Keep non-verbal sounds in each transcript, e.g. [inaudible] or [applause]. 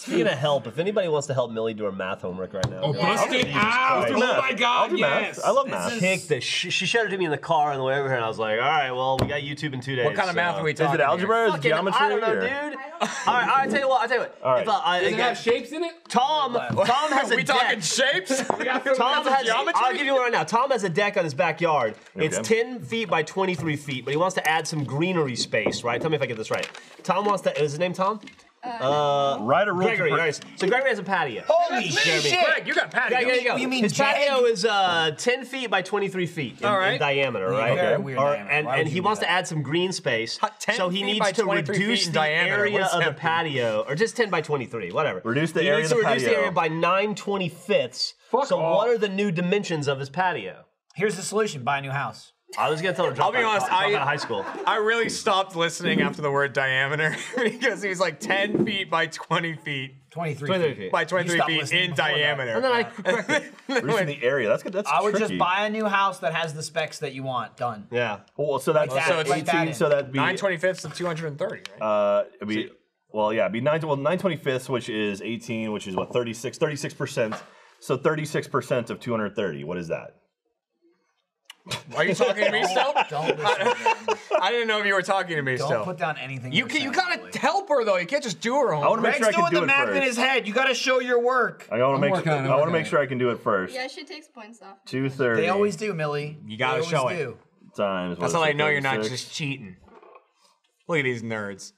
Speaking of help, if anybody wants to help Millie do her math homework right now, Oh, bust it out! Christ. Oh my god, yes! I love math. Kick the sh- she showed it to me in the car on the way over here, and I was like, "All right, well, we got YouTube in two days." What kind of math so- are we talking? Is it algebra? Is it geometry? I don't know, or- dude. all right, all right. I tell you what. I tell you what. All right. If, uh, I, Does it again, have shapes in it? Tom, Tom [laughs] has a we deck. talking shapes? Tom has. geometry? I'll give you one right now. Tom has a deck on his backyard. It's 10 feet by 23 feet, but he wants to add some greenery space, right? Tell me if I get this right. Tom wants to. Is his name Tom? Write a rule. Gregory. right. So Gregory has a patio. Holy Jeremy. shit! Greg, you got patio. Yeah, there you go. You mean his jag? patio is uh, 10 feet by 23 feet in, All right. in diameter, right? Very weird Or- diameter. and and he wants that? to add some green space. Hot 10 so he feet needs by to reduce the diameter. area What does of the patio, or just 10 by 23, whatever. Reduce the he area needs of to the reduce the patio. area by 9 25ths. Fuck so off. what are the new dimensions of his patio? Here's the solution: buy a new house. I was gonna tell her. to drop I'll be honest, drop I- out of high school. I really stopped listening after the word diameter [laughs] because he was like 10 feet by 20 feet Twenty-three 23 feet. feet. by 23 feet in before that. diameter. And then I [laughs] corrected. [laughs] Reducing the area. That's good. That's I would tricky. just buy a new house that has the specs that you want. Done. yeah. Well, so that's Like that, so like eighteen. that. so that'd be 9 25ths to 230, right? uh, it'd be well, yeah, it'd be nine. Well, nine twenty fifths, which is eighteen, which is what 36, 36 percent. So thirty six percent of two hundred thirty. What is that? Are you talking to me still? Don't listen. I didn't know if you were talking to me still. Don't still. put down anything. you can, you gotta help her though. You can't just do her I wanna make Greg's sure I doing can do the it math first. in his head. You got to show your work. I want to make working sure. on it, I I'm want to working make on sure I can do it first. Yeah, she takes points off. Two thirty. They always do, Millie. You gotta They show always it. do. times. That's is how I know you're not just cheating. Look at these nerds.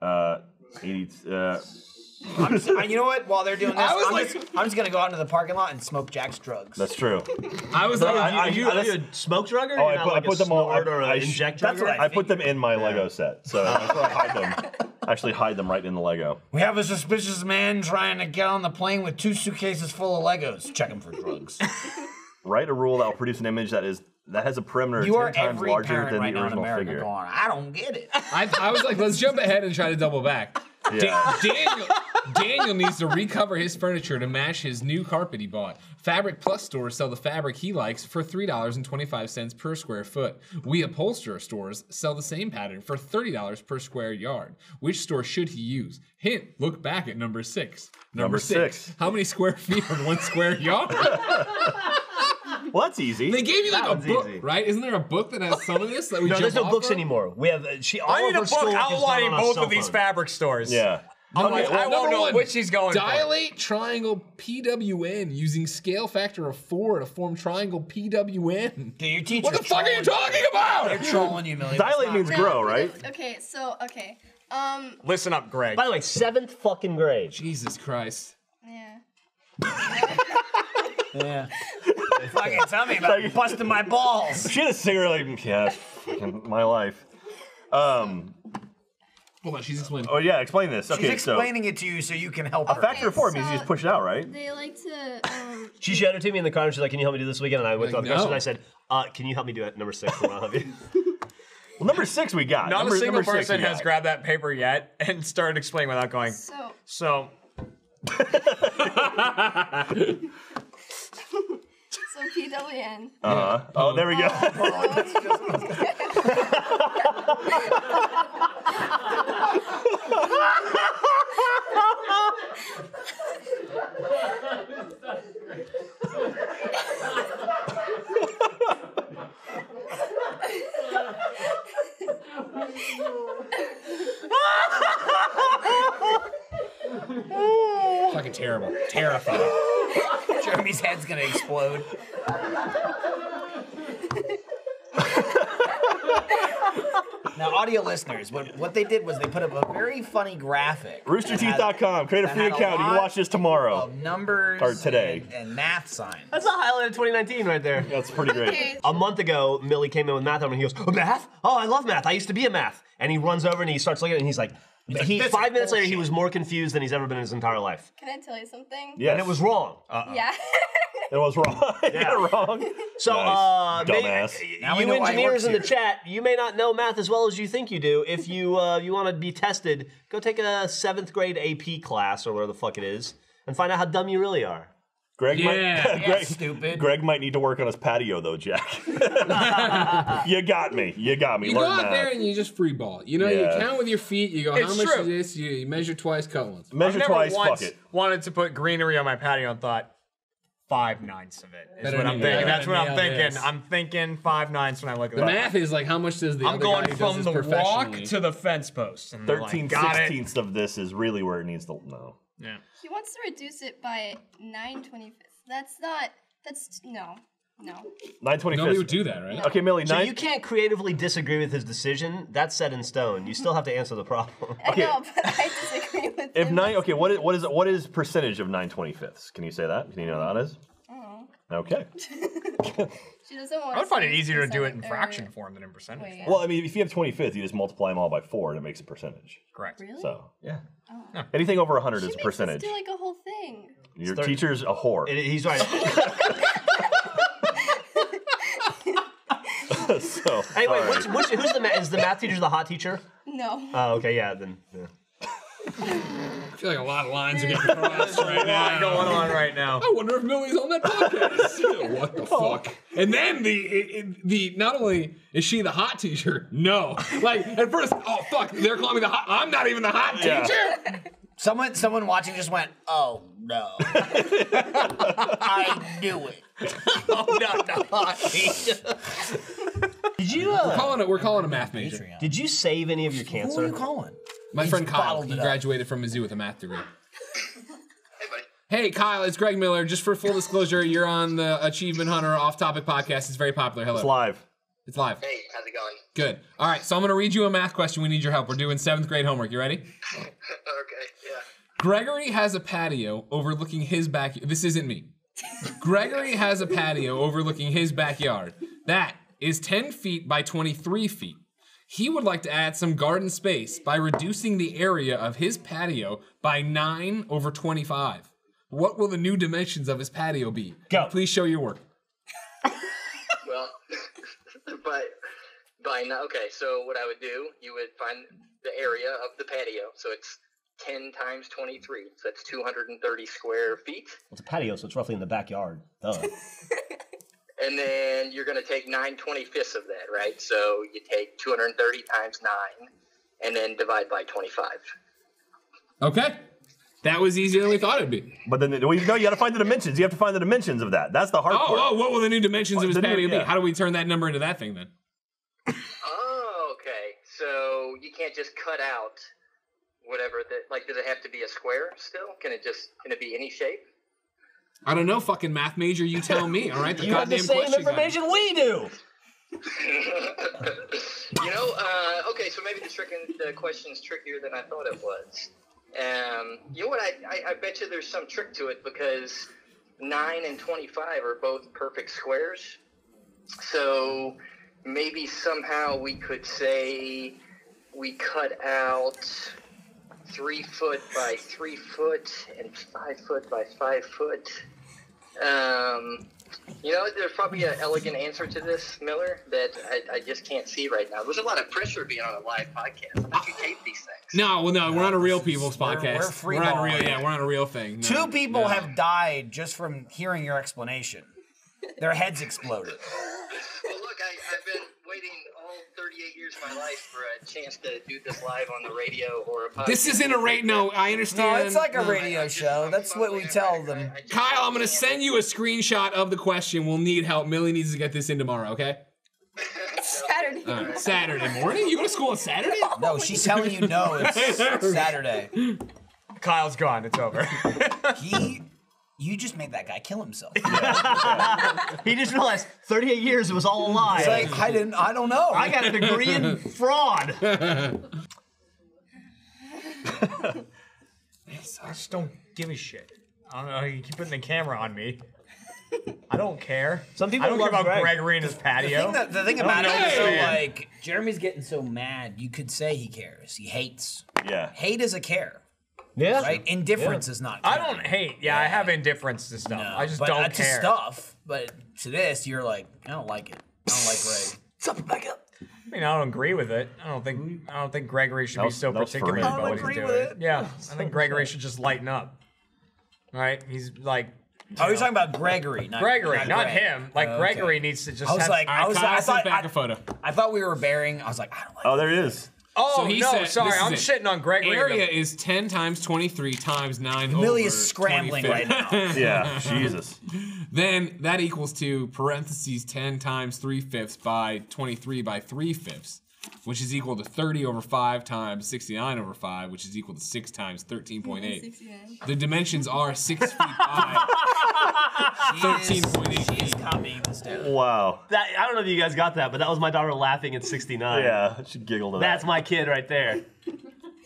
Uh, eighty. Uh, I'm just, you know what? While they're doing this, I was I'm, like- just, I'm just gonna go out into the parking lot and smoke Jack's drugs. that's true. I was like, I- Are you, are you a smoke drugger? Oh, You're I not put, like I put a them all. I, snort or I, sh- inject that's what drugger? I put them in my Lego set, so that's where I hide them. [laughs] Actually, hide them right in the Lego. We have a suspicious man trying to get on the plane with two suitcases full of Legos. Check him for drugs. [laughs] Write a rule that will produce an image that is that has a perimeter you are ten times every larger parent than right the now in original America figure. going, I don't get it. I, I was like, let's jump ahead and try to double back. [laughs] Yeah. Daniel, Daniel needs to recover his furniture to match his new carpet he bought. Fabric Plus stores sell the fabric he likes for $3.25 per square foot. We upholsterer stores sell the same pattern for $30 per square yard. Which store should he use? Hint, look back at number six. Number six. How many square [laughs] feet on one square yard? [laughs] Well, that's easy. They gave you like That a book, easy. right? Isn't there a book that has some of this that we No, jump there's no books of? anymore. We have uh, she. All I need of a book schoolwork is done outlining both of these fabric stores. yeah. I Okay, won't- I well, won't know one, which he's going for. Dilate triangle PWN using scale factor of four to form triangle PWN. Dude, your teacher. What the fuck are you talking about? They're about? trolling you, Millie. Dilate means No, grow, but right? Okay, so okay. Um, Listen up, Greg. By the way, seventh fucking grade. Jesus Christ. yeah. Yeah. [laughs] fucking tell me about it. busting my balls. She had a cigarette like, yeah, fucking my life. Um. Hold on, she's explaining. Oh yeah, explain this. She's Okay, so explaining it to you so you can help her. A factor of four Okay, means you just push it out, right? They like to. Um, [laughs] She showed it to me in the car and she's like, Can you help me do this weekend? And I went Like, to the question no. and I said, uh, Can you help me do it? Number six, and I'll help you. [laughs] Well, number six we got. Not number, a single number six person we has got. grabbed that paper yet and started explaining without going. so So [laughs] so PWN. Uh-huh. Oh, there we go. Fucking terrible. Terrifying. Jeremy's head's gonna explode. Now, audio listeners, what, what they did was they put up a very funny graphic. that had- Roosterteeth.com. Create a free had a account. You can watch this tomorrow. Of numbers Or today. and, and math signs. That's a highlight of 2019 right there. That's pretty great. A month ago, Millie came in with math homework and he goes, oh, Math? Oh, I love math. I used to be a math. And he runs over and he starts looking at it and he's like, like, he, "This is five minutes later, he was more confused than he's ever been in his entire life. Can I tell you something? Yeah. And it was wrong. Uh-uh. Yeah. [laughs] [laughs] It was wrong. you got it wrong. So, Nice. uh, may- Dumbass. Now you know why he engineers in the chat, you may not know math as well as you think you do. If you uh, you want to be tested, go take a seventh grade AP class or whatever the fuck it is, and find out how dumb you really are. Greg, Yeah. [laughs] might, Greg, stupid. Greg might need to work on his patio though, Jack. [laughs] you got me. You got me. You go out that. there and you just free ball. You know, Yeah. you count with your feet. You go, how It's much true. is this? You, you measure twice, cut once. Measure I've never twice. once Fuck it. wanted to put greenery on my patio and thought five ninths of it is Better what I'm thinking. That's what I'm thinking. this. I'm thinking five ninths when I look at The that. math is like, how much does the I'm other going guy from the walk to the fence post. And they're like, 13 it. sixteenths of this is really where it needs to no. Yeah. He wants to reduce it by 9 25ths. That's not. That's. No. No. Nine twenty Nobody fifths. would do that, right? Okay, Millie. So nine, you can't creatively disagree with his decision. That's set in stone. You still have to answer the problem. I Okay. know, but I disagree with if him. nine. Okay, what is what is what is percentage of nine twenty fifths? Can you say that? Can you know what that is? Mm-hmm. Okay. [laughs] She doesn't want I would find it easier to do it in percent or- fraction form than in percentage Wait, form. Well, I mean, if you have twenty fifths, you just multiply them all by four, and it makes a percentage. Correct. Really? So yeah. Oh. Anything over hundred She is a makes us percentage. do like a whole thing. Your Start- teacher's a whore. It- he's right. [laughs] [laughs] so Hey, wait, sorry. which, which, who's the ma- is the math teacher the hot teacher? No. Oh, okay, yeah, then. Yeah. I feel like a lot of lines are getting crossed right [laughs] now. going on right now. I wonder if Millie's on that podcast. [laughs] what the fuck? And then the it, it- the not only is she the hot teacher, no. Like at first, oh fuck, they're calling me the hot. I'm not even the hot Yeah. teacher. Someone, someone watching just went, "Oh no, [laughs] I knew it." Oh, no, no. Did you We're uh, calling it. We're calling a math major. Patreon. did you save any of your cancer? Who are cancer? you calling? My He's friend Kyle, he it up. graduated from Mizzou with a math degree. [laughs] Hey, buddy. Hey Kyle, it's Greg Miller. Just for full disclosure, you're on the Achievement Hunter Off Topic podcast. It's very popular. Hello. It's live. It's live. Hey, how's it going? Good. All right, so I'm going to read you a math question. We need your help. We're doing seventh grade homework. You ready? [laughs] okay, yeah. Gregory has a patio overlooking his back. This isn't me. Gregory has a patio overlooking his backyard. That is 10 feet by 23 feet. He would like to add some garden space by reducing the area of his patio by 9 over 25. What will the new dimensions of his patio be? Go. Please show your work. Well, [laughs] by by now, okay. So what I would do, you would find the area of the patio. So it's ten times twenty three. So that's two hundred and thirty square feet. It's a patio, so it's roughly in the backyard. Duh. [laughs] And then you're going to take nine twenty fifths of that, right? So you take two hundred and thirty times nine, and then divide by twenty five. Okay. That was easier than we thought it'd be. But then well, you know you got to find the dimensions. You have to find the dimensions of that. That's the hard Oh, part. oh, what will the new dimensions of his The new- patio be? How do we turn that number into that thing then? Oh, okay. So you can't just cut out whatever that. Like, does it have to be a square still? Can it just can it be any shape? I don't know, fucking math major. You tell me. All right, the [laughs] you have the goddamn same question got me. information we do. [laughs] you know, uh, okay, so maybe the trick in the question's trickier than I thought it was. Um, you know what? I, I, I bet you there's some trick to it because nine and twenty-five are both perfect squares. So maybe somehow we could say we cut out three foot by three foot and five foot by five foot. Um, you know, there's probably an elegant answer to this, Miller, that I, I just can't see right now. There's a lot of pressure being on a live podcast. I bet you tape these things. No, well, no, we're on a real people's We're- podcast. we're free on a balling real, yeah, we're on a real thing. No, Two people no. have died just from hearing your explanation. Their heads exploded. Well, look, I, I've been waiting all 38 my life for a chance to do this live on the radio or a podcast. This isn't a rate. No, I No, understand. it's like a No. radio show. That's what we tell them. Kyle, I'm gonna send you a screenshot of the question. We'll need help. Millie needs to get this in tomorrow. Okay. [laughs] Saturday. All right. Saturday morning. You go to school on Saturday? [laughs] No, she's telling you no. It's [laughs] Saturday. Kyle's gone. It's over. He, you just made that guy kill himself. [laughs] He just realized 38 years it was all a lie. It's like I didn't. I don't know. I got a degree in [laughs] fraud. [laughs] I just don't give a shit. I don't know. You keep putting the camera on me. I don't care. Some people I don't care about Greg. Gregory and his The patio. thing, that, the thing about it know is, this so, like, Jeremy's getting so mad. You could say he cares. He hates. Yeah. Hate is a care, Yeah. right? Indifference is not. I care. don't hate. Yeah, I have indifference to stuff. No, I just but, don't uh, care. To stuff, but to this, you're like, I don't like it. I don't like Greg. [laughs] Something back up. I mean, I don't agree with it. I don't think. I don't think Gregory should That be was- so that particular free. about I what don't he's agree doing. with it. Yeah, [laughs] I think Gregory should just lighten up. All right, he's like Oh, you're talking about Gregory, not Gregory, not Greg. him. Like Okay. Gregory needs to just. I was have, like, All I was, Kyle I sent thought, back a I, photo. I thought we were bearing. I was like, I don't like. Oh, there it is. Oh So he no, said- sorry, I'm it. shitting on Gregory. Area is 10 times 23 times 9 Millie over is scrambling 25. right now. [laughs] Yeah, Jesus. Then that equals to parentheses 10 times 3 fifths by 23 by 3 fifths, which is equal to 30 over 5 times 69 over 5, which is equal to 6 times 13.8. The dimensions are 6 feet [laughs] by 13.8 She is feet. copying this down. Wow. That, I don't know if you guys got that, but that was my daughter laughing at 69. Yeah, she giggled at That's that. my kid right there.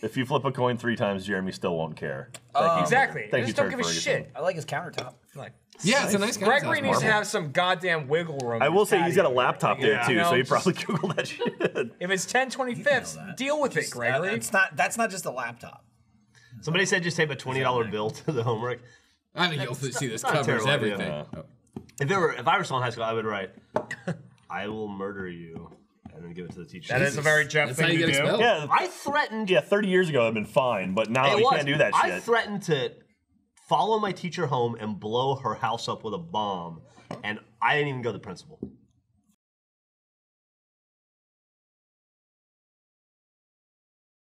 If you flip a coin three times, Jeremy still won't care. Thank you. Exactly. Thank you, just don't Turd give a Ferguson. shit. I like his countertop. Like Yeah, it's a nice Gregory concept. needs to have some goddamn wiggle room. I will say he's got a laptop there Yeah. too, You so he just- probably [laughs] googled that shit. If it's 10 25ths, deal with it, Uh, Gregory. It's not. That's not just a laptop. Somebody said just tape a $20 bill to the homework. I think you'll see this not a covers terrible idea. everything. Yeah. If it were, if I were still in high school, I would write, [laughs] "I will murder you," and then give it to the teacher. that is a very Jeff That's thing how you to get do. expelled. Yeah, I threatened. yeah. Thirty years ago, I've been fine, but now It you was. can't do that shit. I shit. threatened to follow my teacher home and blow her house up with a bomb, and I didn't even go to the principal.